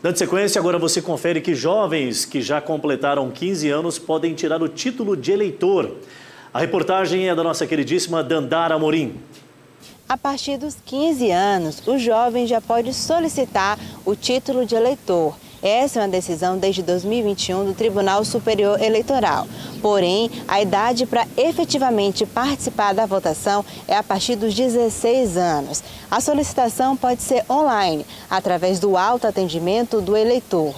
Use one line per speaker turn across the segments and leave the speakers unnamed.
Dando sequência, agora você confere que jovens que já completaram 15 anos podem tirar o título de eleitor. A reportagem é da nossa queridíssima Dandara Amorim.
A partir dos 15 anos, o jovem já pode solicitar o título de eleitor. Essa é uma decisão desde 2021 do Tribunal Superior Eleitoral. Porém, a idade para efetivamente participar da votação é a partir dos 16 anos. A solicitação pode ser online, através do autoatendimento do eleitor.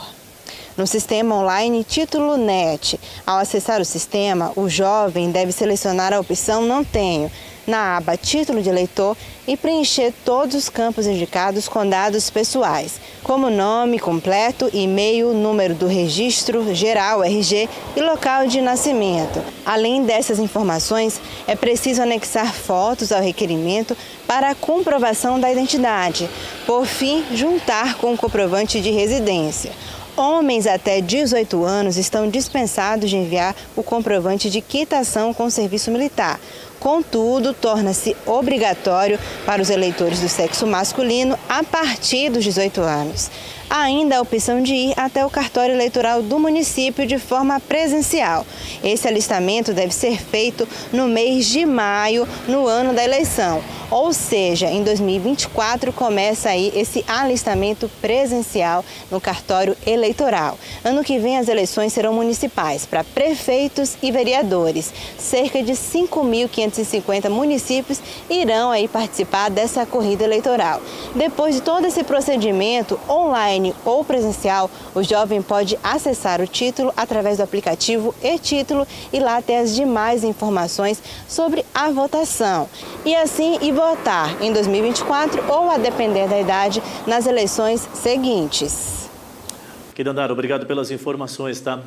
No sistema online Título NET, ao acessar o sistema, o jovem deve selecionar a opção Não Tenho na aba Título de Eleitor e preencher todos os campos indicados com dados pessoais, como nome completo, e-mail, número do registro geral RG e local de nascimento. Além dessas informações, é preciso anexar fotos ao requerimento para a comprovação da identidade. Por fim, juntar com o comprovante de residência. Homens até 18 anos estão dispensados de enviar o comprovante de quitação com o serviço militar. Contudo, torna-se obrigatório para os eleitores do sexo masculino a partir dos 18 anos. Ainda a opção de ir até o cartório eleitoral do município de forma presencial. Esse alistamento deve ser feito no mês de maio, no ano da eleição. Ou seja, em 2024 começa aí esse alistamento presencial no cartório eleitoral. Ano que vem as eleições serão municipais para prefeitos e vereadores. Cerca de 5.550 municípios irão aí participar dessa corrida eleitoral. Depois de todo esse procedimento online ou presencial, o jovem pode acessar o título através do aplicativo e-título e lá ter as demais informações sobre a votação. E assim, e votar em 2024 ou, a depender da idade, nas eleições seguintes.
Querida Andara, obrigado pelas informações, tá?